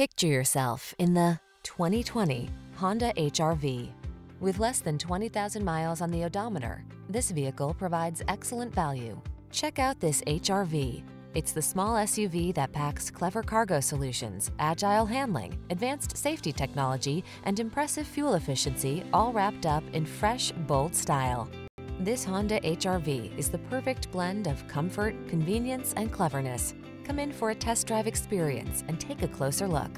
Picture yourself in the 2020 Honda HRV. With less than 20,000 miles on the odometer, this vehicle provides excellent value. Check out this HRV. It's the small SUV that packs clever cargo solutions, agile handling, advanced safety technology, and impressive fuel efficiency all wrapped up in fresh, bold style. This Honda HRV is the perfect blend of comfort, convenience, and cleverness. Come in for a test drive experience and take a closer look.